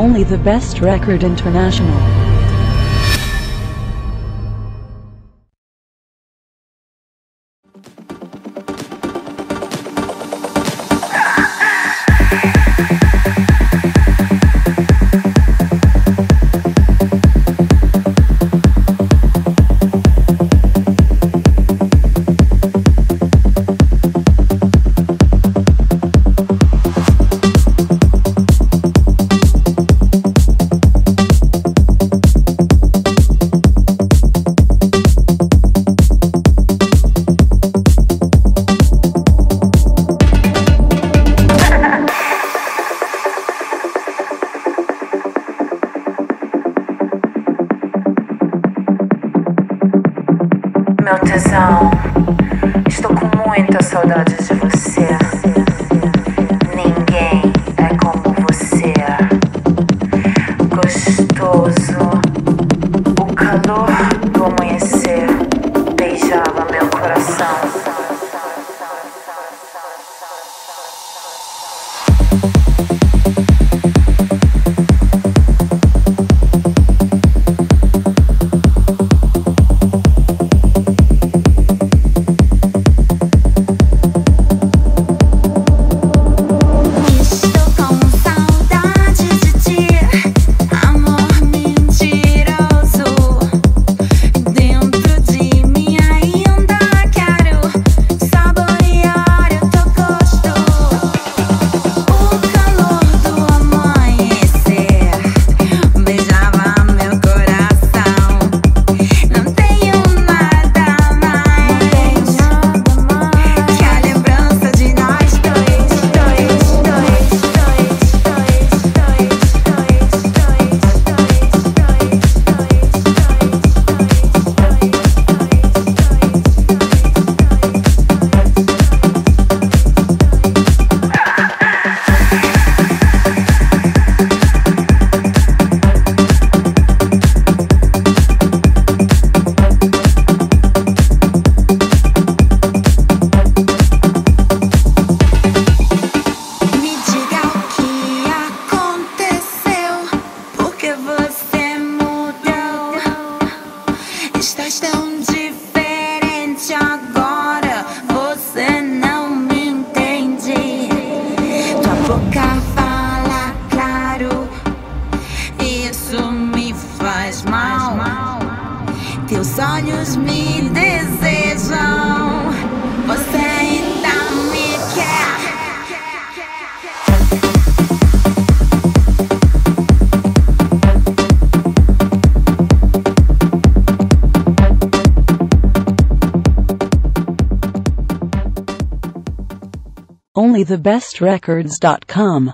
Only the best record international. Tesão, estou com muita saudade de você. Ninguém é como você. Gostoso, o calor do amanhecer beijava meu coração. Você mudou. Estás tão diferente agora, você não me entende. Tua boca fala claro, isso me faz mal. Teus olhos me desejam, você onlythebestrecords.com